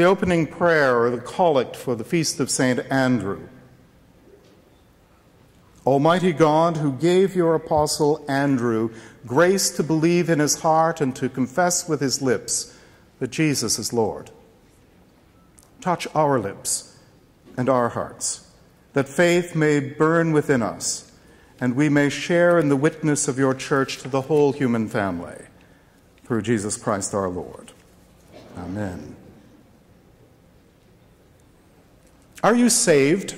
the opening prayer or the collect for the feast of St. Andrew. Almighty God, who gave your apostle Andrew grace to believe in his heart and to confess with his lips that Jesus is Lord, touch our lips and our hearts, that faith may burn within us and we may share in the witness of your church to the whole human family. Through Jesus Christ our Lord. Amen. Are you saved?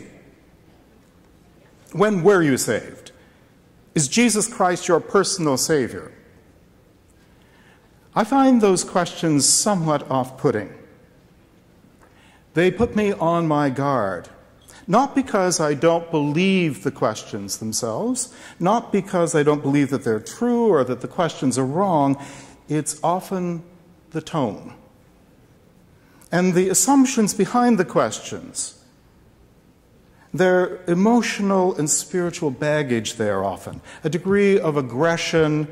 When were you saved? Is Jesus Christ your personal Savior? I find those questions somewhat off putting. They put me on my guard, not because I don't believe the questions themselves, not because I don't believe that they're true or that the questions are wrong, it's often the tone and the assumptions behind the questions their emotional and spiritual baggage there often, a degree of aggression,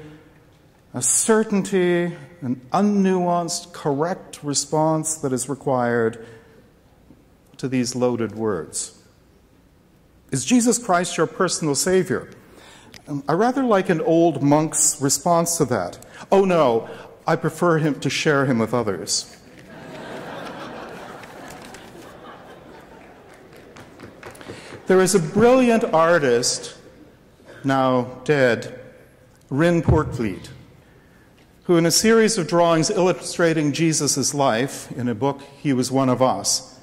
a certainty, an unnuanced, correct response that is required to these loaded words. Is Jesus Christ your personal Savior? I rather like an old monk's response to that. Oh no, I prefer him to share him with others. There is a brilliant artist, now dead, Rien Poortvliet, who, in a series of drawings illustrating Jesus' life in a book, He Was One of Us,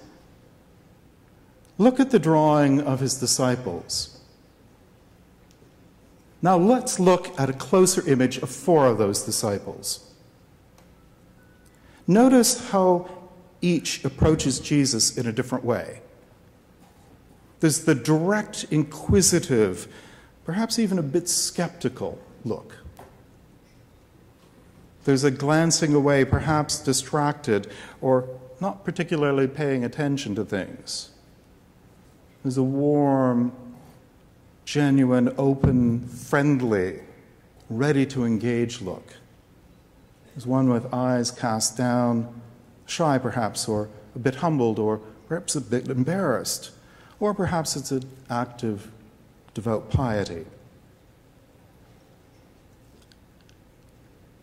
look at the drawing of his disciples. Now let's look at a closer image of four of those disciples. Notice how each approaches Jesus in a different way. There's the direct, inquisitive, perhaps even a bit skeptical look. There's a glancing away, perhaps distracted, or not particularly paying attention to things. There's a warm, genuine, open, friendly, ready to engage look. There's one with eyes cast down, shy perhaps, or a bit humbled, or perhaps a bit embarrassed. Or perhaps it's an act of devout piety.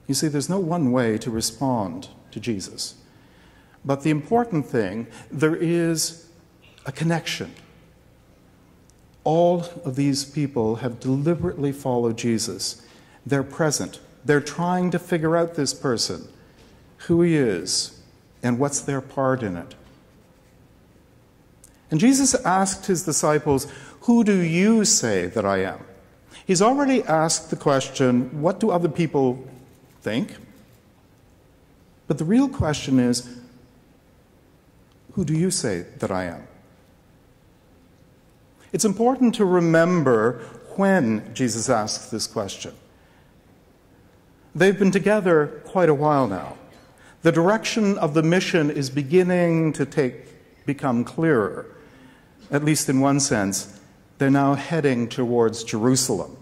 You see, there's no one way to respond to Jesus. But the important thing, there is a connection. All of these people have deliberately followed Jesus. They're present. They're trying to figure out this person, who he is, and what's their part in it. And Jesus asked his disciples, Who do you say that I am? He's already asked the question, What do other people think? But the real question is, Who do you say that I am? It's important to remember when Jesus asked this question. They've been together quite a while now. The direction of the mission is beginning to take, become clearer at least in one sense, they're now heading towards Jerusalem,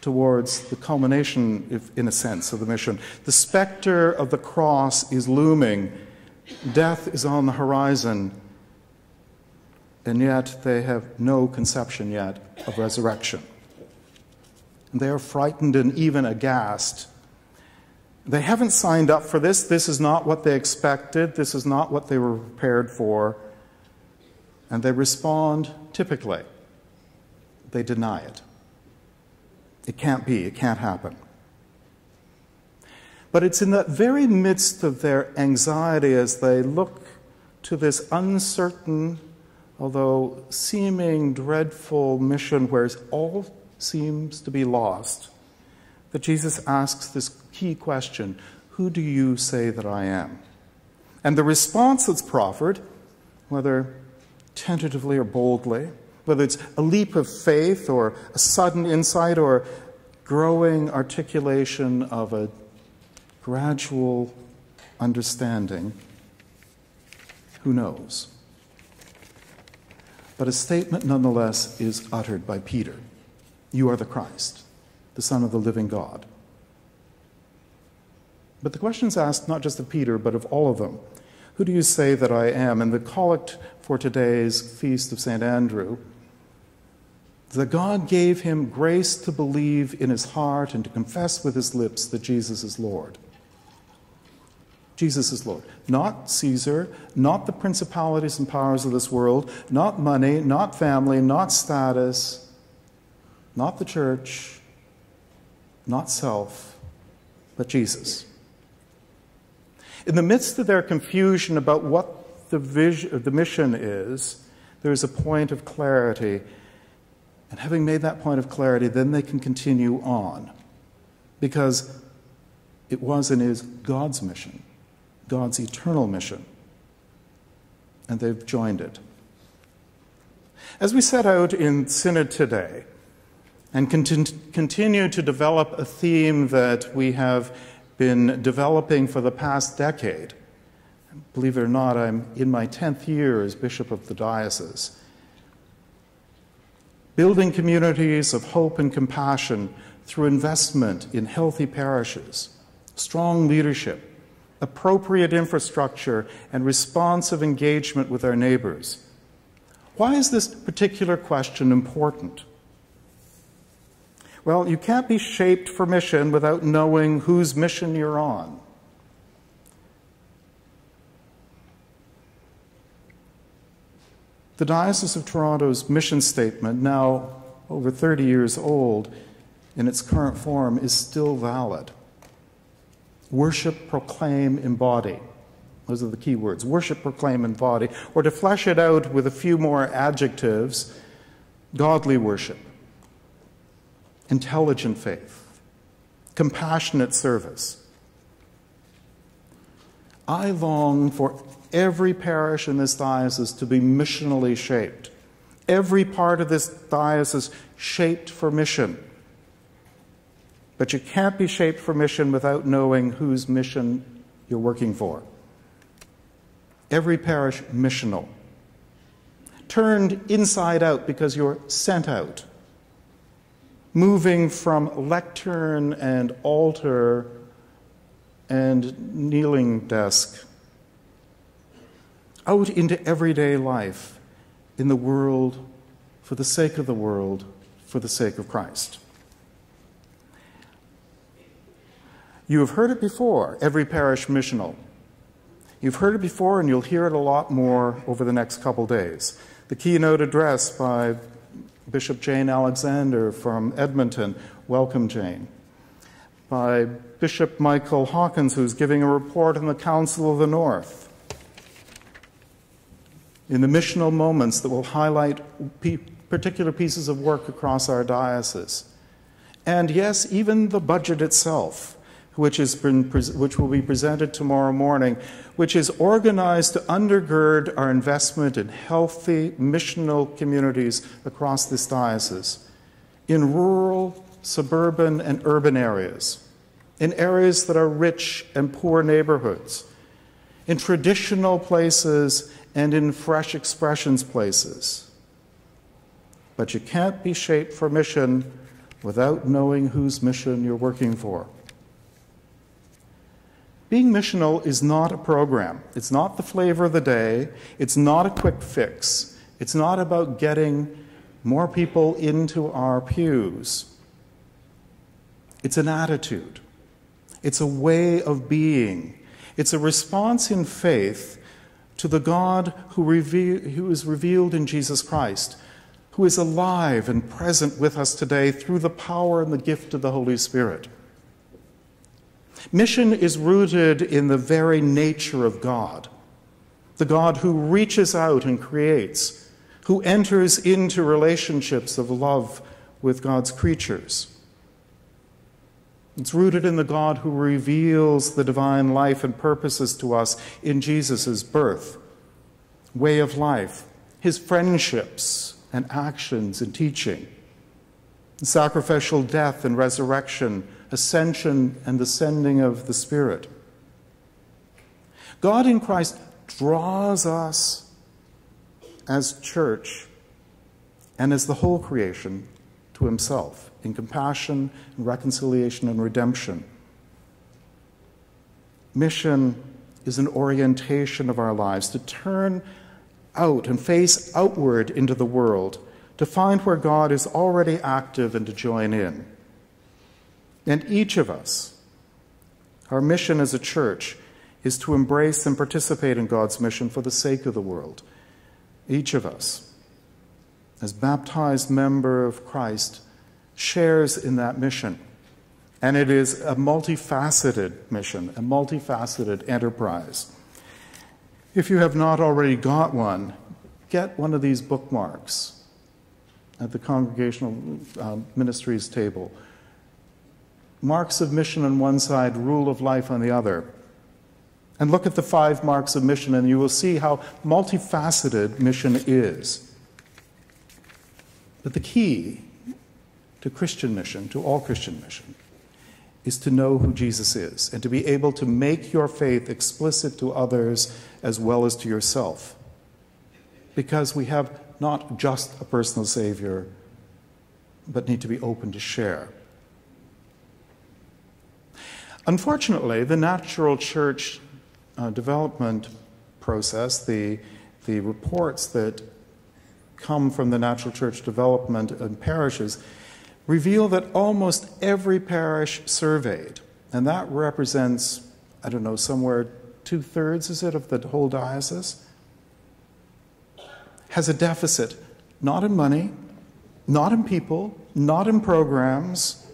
towards the culmination, if, in a sense, of the mission. The specter of the cross is looming, death is on the horizon, and yet they have no conception yet of resurrection. They are frightened and even aghast. They haven't signed up for this. This is not what they expected. This is not what they were prepared for and they respond typically. They deny it. It can't be, it can't happen. But it's in that very midst of their anxiety as they look to this uncertain, although seeming dreadful mission where all seems to be lost, that Jesus asks this key question Who do you say that I am? And the response that's proffered, whether tentatively or boldly, whether it's a leap of faith or a sudden insight or growing articulation of a gradual understanding, who knows? But a statement nonetheless is uttered by Peter You are the Christ, the Son of the living God. But the question is asked not just of Peter, but of all of them. Who do you say that I am? And the collect for today's feast of St. Andrew that God gave him grace to believe in his heart and to confess with his lips that Jesus is Lord. Jesus is Lord. Not Caesar, not the principalities and powers of this world, not money, not family, not status, not the church, not self, but Jesus. In the midst of their confusion about what the, vision, the mission is, there is a point of clarity. And having made that point of clarity, then they can continue on. Because it was and is God's mission, God's eternal mission. And they've joined it. As we set out in Synod today and continue to develop a theme that we have been developing for the past decade. Believe it or not, I'm in my 10th year as Bishop of the Diocese. Building communities of hope and compassion through investment in healthy parishes, strong leadership, appropriate infrastructure, and responsive engagement with our neighbors. Why is this particular question important? Well, you can't be shaped for mission without knowing whose mission you're on. The Diocese of Toronto's mission statement, now over 30 years old in its current form, is still valid. Worship, proclaim, embody. Those are the key words worship, proclaim, embody. Or to flesh it out with a few more adjectives, godly worship intelligent faith, compassionate service. I long for every parish in this diocese to be missionally shaped. Every part of this diocese shaped for mission. But you can't be shaped for mission without knowing whose mission you're working for. Every parish missional. Turned inside out because you're sent out moving from lectern and altar and kneeling desk out into everyday life in the world for the sake of the world, for the sake of Christ. You have heard it before, every parish missional. You've heard it before, and you'll hear it a lot more over the next couple days. The keynote address by Bishop Jane Alexander from Edmonton. Welcome, Jane. By Bishop Michael Hawkins, who's giving a report on the Council of the North. In the missional moments that will highlight particular pieces of work across our diocese. And yes, even the budget itself which, has been, which will be presented tomorrow morning, which is organized to undergird our investment in healthy missional communities across this diocese, in rural, suburban, and urban areas, in areas that are rich and poor neighborhoods, in traditional places and in fresh expressions places. But you can't be shaped for mission without knowing whose mission you're working for. Being missional is not a program. It's not the flavor of the day. It's not a quick fix. It's not about getting more people into our pews. It's an attitude. It's a way of being. It's a response in faith to the God who, who is revealed in Jesus Christ, who is alive and present with us today through the power and the gift of the Holy Spirit. Mission is rooted in the very nature of God, the God who reaches out and creates, who enters into relationships of love with God's creatures. It's rooted in the God who reveals the divine life and purposes to us in Jesus' birth, way of life, his friendships and actions and teaching, sacrificial death and resurrection ascension and the sending of the Spirit. God in Christ draws us as church and as the whole creation himself in compassion, and reconciliation, and redemption. Mission is an orientation of our lives to turn out and face outward into the world, to find where God is already active and to join in. And each of us, our mission as a church is to embrace and participate in God's mission for the sake of the world. Each of us, as baptized member of Christ, shares in that mission. And it is a multifaceted mission, a multifaceted enterprise. If you have not already got one, get one of these bookmarks at the congregational uh, ministries table. Marks of mission on one side, rule of life on the other. And look at the five marks of mission, and you will see how multifaceted mission is. But the key to Christian mission, to all Christian mission, is to know who Jesus is and to be able to make your faith explicit to others as well as to yourself. Because we have not just a personal Savior, but need to be open to share. Unfortunately, the natural church uh, development process, the, the reports that come from the natural church development in parishes, reveal that almost every parish surveyed, and that represents, I don't know, somewhere two thirds, is it, of the whole diocese, has a deficit not in money, not in people, not in programs,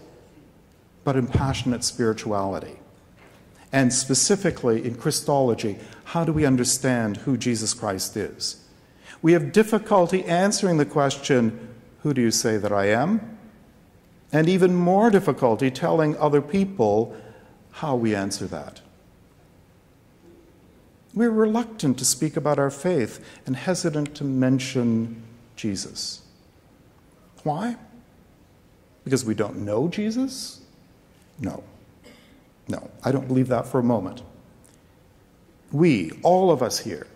but in passionate spirituality. And specifically in Christology, how do we understand who Jesus Christ is? We have difficulty answering the question, Who do you say that I am? and even more difficulty telling other people how we answer that. We're reluctant to speak about our faith and hesitant to mention Jesus. Why? Because we don't know Jesus? No. No, I don't believe that for a moment. We, all of us here,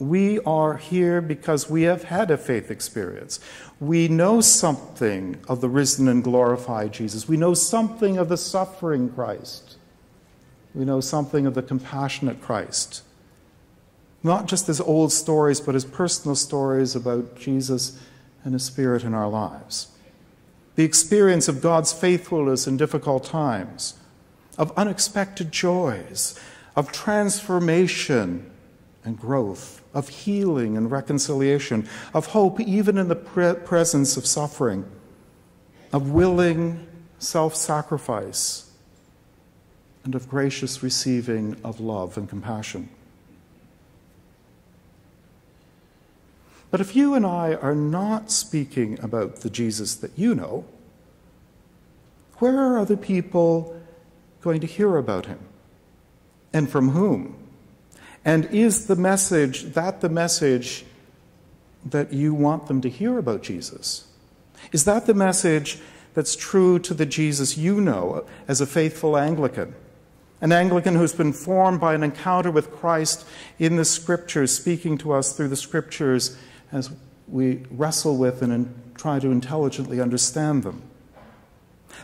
we are here because we have had a faith experience. We know something of the risen and glorified Jesus. We know something of the suffering Christ. We know something of the compassionate Christ. Not just as old stories, but as personal stories about Jesus and His Spirit in our lives. The experience of God's faithfulness in difficult times, of unexpected joys, of transformation and growth of healing and reconciliation, of hope even in the pre- presence of suffering, of willing self sacrifice, and of gracious receiving of love and compassion. But if you and I are not speaking about the Jesus that you know, where are other people going to hear about him? And from whom? And is the message that the message that you want them to hear about Jesus? Is that the message that's true to the Jesus you know as a faithful Anglican? An Anglican who's been formed by an encounter with Christ in the Scriptures, speaking to us through the Scriptures as we wrestle with and try to intelligently understand them.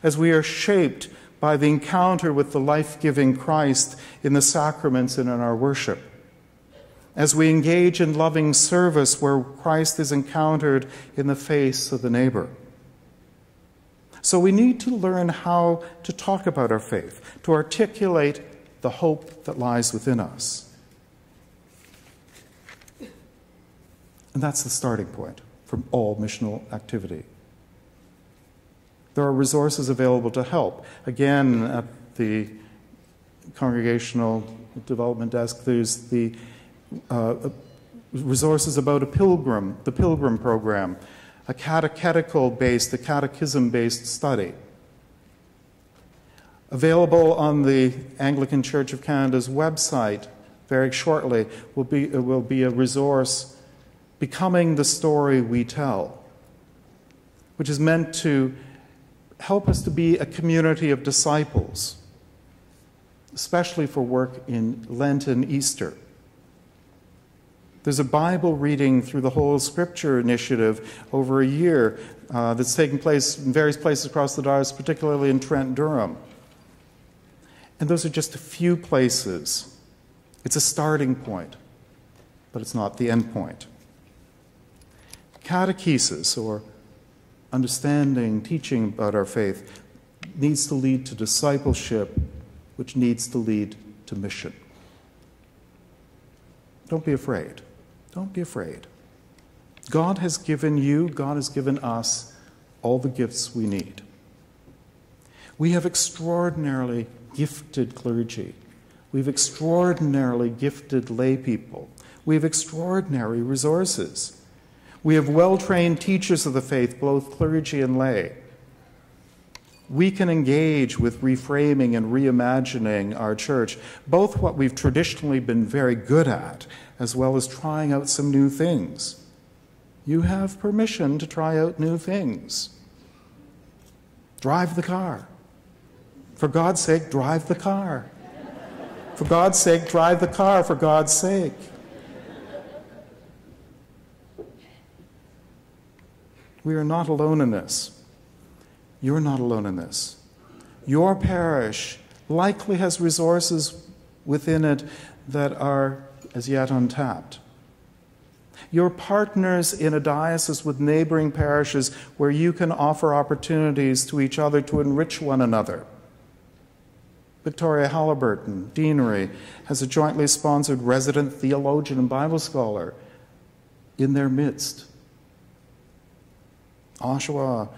As we are shaped by the encounter with the life giving Christ in the sacraments and in our worship. As we engage in loving service where Christ is encountered in the face of the neighbor. So we need to learn how to talk about our faith, to articulate the hope that lies within us. And that's the starting point for all missional activity. There are resources available to help. Again, at the congregational development desk, there's the uh, resources about a pilgrim, the pilgrim program, a catechetical based, a catechism based study. Available on the Anglican Church of Canada's website very shortly will be, will be a resource, Becoming the Story We Tell, which is meant to help us to be a community of disciples, especially for work in Lent and Easter. There's a Bible reading through the whole Scripture initiative over a year uh, that's taking place in various places across the diocese, particularly in Trent, Durham. And those are just a few places It's a starting point, but it's not the end point. Catechesis, or understanding, teaching about our faith, needs to lead to discipleship, which needs to lead to mission. Don't be afraid. Don't be afraid. God has given you, God has given us all the gifts we need. We have extraordinarily gifted clergy. We have extraordinarily gifted lay people. We have extraordinary resources. We have well trained teachers of the faith, both clergy and lay. We can engage with reframing and reimagining our church, both what we've traditionally been very good at, as well as trying out some new things. You have permission to try out new things. Drive the car. For God's sake, drive the car. For God's sake, drive the car, for God's sake. We are not alone in this. You're not alone in this. Your parish likely has resources within it that are as yet untapped. You're partners in a diocese with neighboring parishes where you can offer opportunities to each other to enrich one another. Victoria Haliburton, Deanery, has a jointly sponsored resident theologian and Bible scholar in their midst. Oshawa,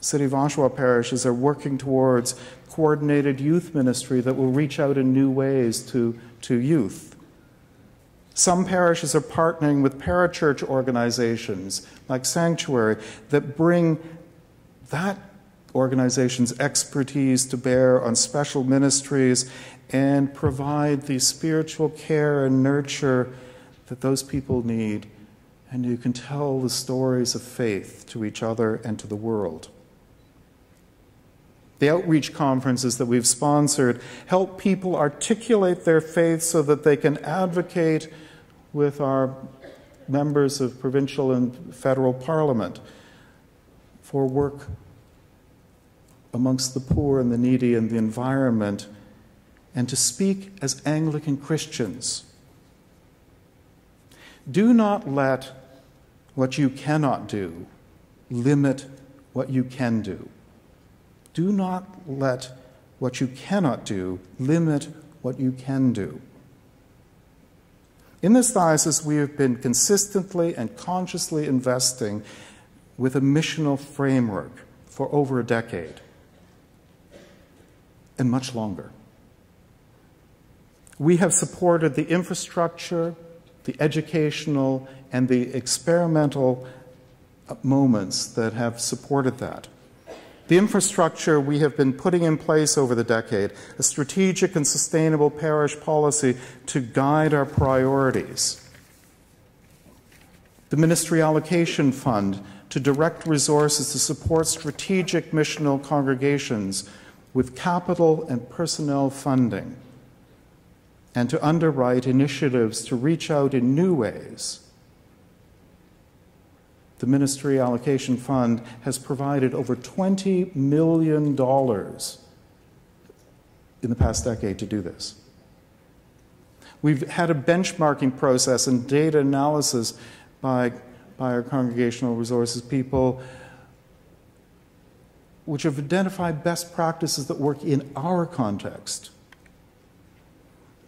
City of Oshawa parishes are working towards coordinated youth ministry that will reach out in new ways to, to youth. Some parishes are partnering with parachurch organizations like Sanctuary that bring that organization's expertise to bear on special ministries and provide the spiritual care and nurture that those people need and you can tell the stories of faith to each other and to the world. The outreach conferences that we've sponsored help people articulate their faith so that they can advocate with our members of provincial and federal parliament for work amongst the poor and the needy and the environment, and to speak as Anglican Christians. Do not let what you cannot do, limit what you can do. Do not let what you cannot do limit what you can do. In this diocese, we have been consistently and consciously investing with a missional framework for over a decade and much longer. We have supported the infrastructure, the educational, and the experimental uh, moments that have supported that. The infrastructure we have been putting in place over the decade, a strategic and sustainable parish policy to guide our priorities. The Ministry Allocation Fund to direct resources to support strategic missional congregations with capital and personnel funding, and to underwrite initiatives to reach out in new ways the Ministry Allocation Fund has provided over $20 million in the past decade to do this. We've had a benchmarking process and data analysis by, by our congregational resources people which have identified best practices that work in our context.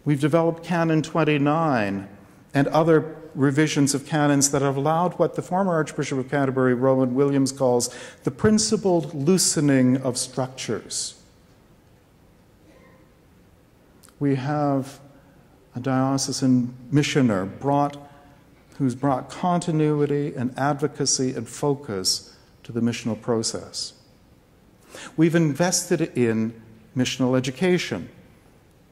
We've developed Canon 29 and other revisions of canons that have allowed what the former Archbishop of Canterbury, Rowan Williams, calls the principled loosening of structures. We have a diocesan missioner brought, who's brought continuity and advocacy and focus to the missional process. We've invested in missional education.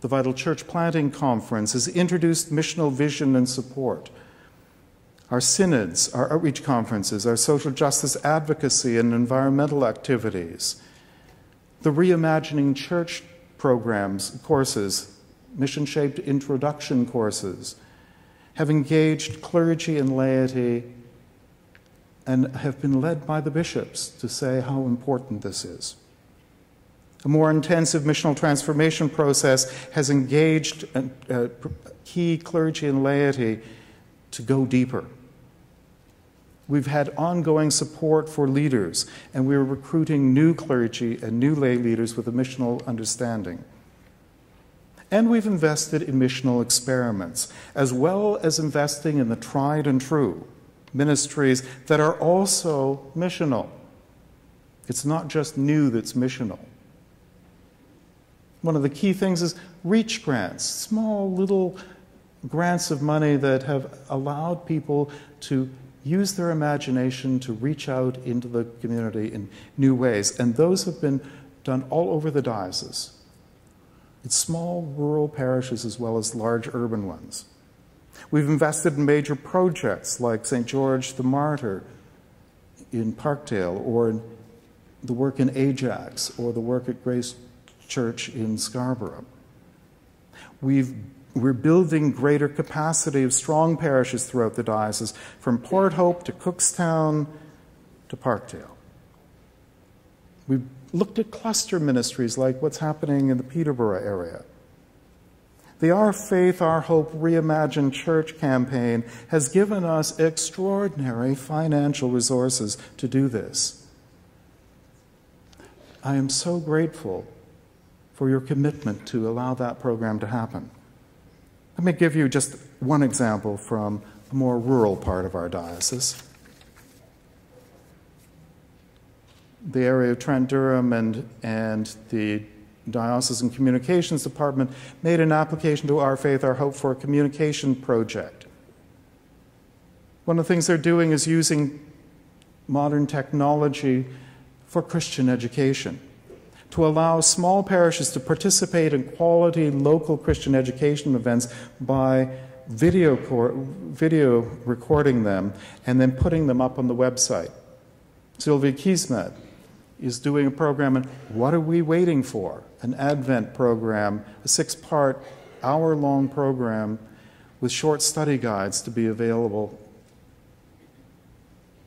The Vital Church Planting Conference has introduced missional vision and support our synods, our outreach conferences, our social justice advocacy and environmental activities, the reimagining church programs, courses, mission shaped introduction courses, have engaged clergy and laity and have been led by the bishops to say how important this is. A more intensive missional transformation process has engaged uh, uh, key clergy and laity to go deeper. We've had ongoing support for leaders, and we're recruiting new clergy and new lay leaders with a missional understanding. And we've invested in missional experiments, as well as investing in the tried and true ministries that are also missional. It's not just new that's missional. One of the key things is reach grants, small little grants of money that have allowed people to use their imagination to reach out into the community in new ways. And those have been done all over the diocese. It's small rural parishes as well as large urban ones. We've invested in major projects like St. George the Martyr in Parkdale, or the work in Ajax, or the work at Grace Church in Scarborough. We've we're building greater capacity of strong parishes throughout the diocese, from Port Hope to Cookstown to Parkdale. We've looked at cluster ministries like what's happening in the Peterborough area. The Our Faith, Our Hope Reimagined Church campaign has given us extraordinary financial resources to do this. I am so grateful for your commitment to allow that program to happen. Let me give you just one example from a more rural part of our diocese. The area of Trent Durham and, and the Diocesan Communications Department made an application to Our Faith, Our Hope for a communication project. One of the things they're doing is using modern technology for Christian education to allow small parishes to participate in quality local Christian education events by video, video recording them and then putting them up on the website. Sylvia Kiesmet is doing a program, and what are we waiting for? An Advent program, a six part, hour long program with short study guides to be available.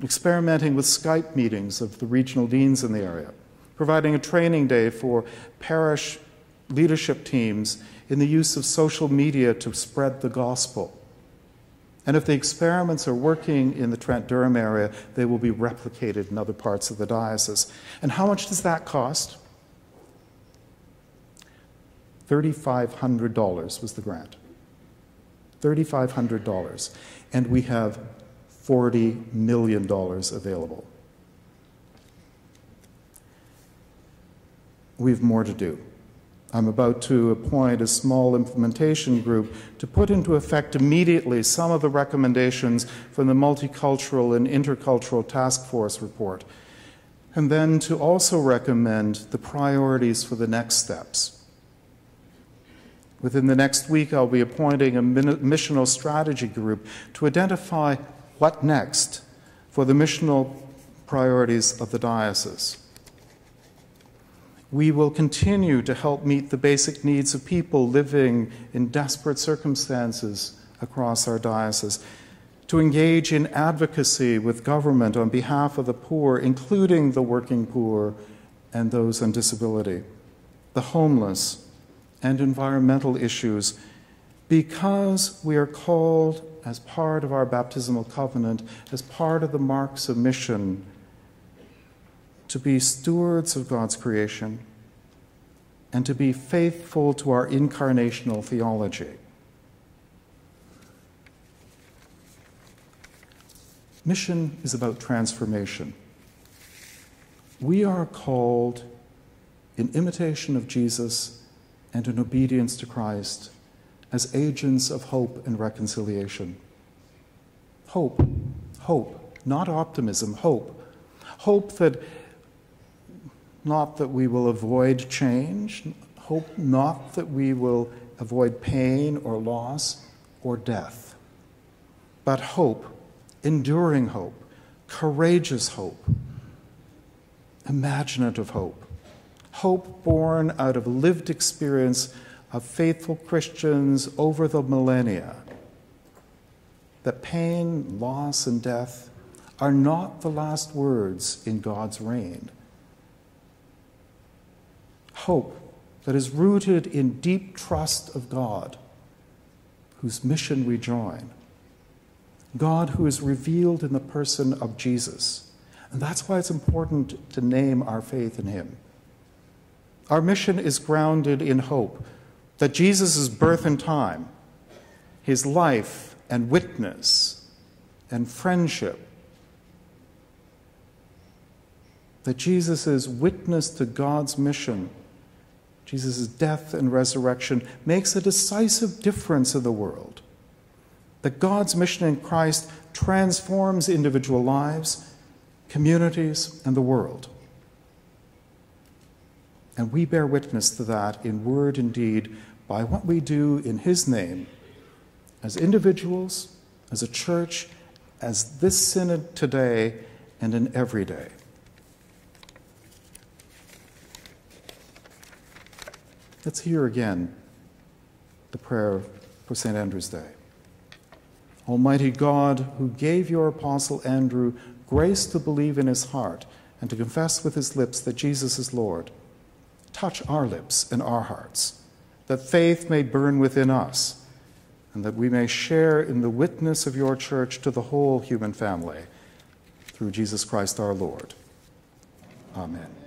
Experimenting with Skype meetings of the regional deans in the area providing a training day for parish leadership teams in the use of social media to spread the gospel. And if the experiments are working in the Trent Durham area, they will be replicated in other parts of the diocese. And how much does that cost? $3,500 was the grant. $3,500. And we have $40 million available. We have more to do. I'm about to appoint a small implementation group to put into effect immediately some of the recommendations from the Multicultural and Intercultural Task Force report, and then to also recommend the priorities for the next steps. Within the next week, I'll be appointing a missional strategy group to identify what next for the missional priorities of the diocese we will continue to help meet the basic needs of people living in desperate circumstances across our diocese, to engage in advocacy with government on behalf of the poor, including the working poor and those on disability, the homeless, and environmental issues, because we are called as part of our baptismal covenant, as part of the marks of mission to be stewards of God's creation and to be faithful to our incarnational theology. Mission is about transformation. We are called in imitation of Jesus and in obedience to Christ as agents of hope and reconciliation. Hope, hope, not optimism, hope. Hope that not that we will avoid change, hope not that we will avoid pain or loss or death, but hope, enduring hope, courageous hope, imaginative hope, hope born out of lived experience of faithful Christians over the millennia. That pain, loss, and death are not the last words in God's reign hope that is rooted in deep trust of God, whose mission we join. God who is revealed in the person of Jesus. And that's why it's important to name our faith in him. Our mission is grounded in hope that Jesus' birth and time, his life and witness and friendship, that Jesus' witness to God's mission, Jesus' death and resurrection, makes a decisive difference in the world. That God's mission in Christ transforms individual lives, communities, and the world. And we bear witness to that in word and deed by what we do in His name as individuals, as a church, as this synod today, and in every day. Let's hear again the prayer for St. Andrew's Day. Almighty God, who gave your apostle Andrew grace to believe in his heart and to confess with his lips that Jesus is Lord, touch our lips and our hearts, that faith may burn within us, and that we may share in the witness of your church to the whole human family. Through Jesus Christ our Lord. Amen.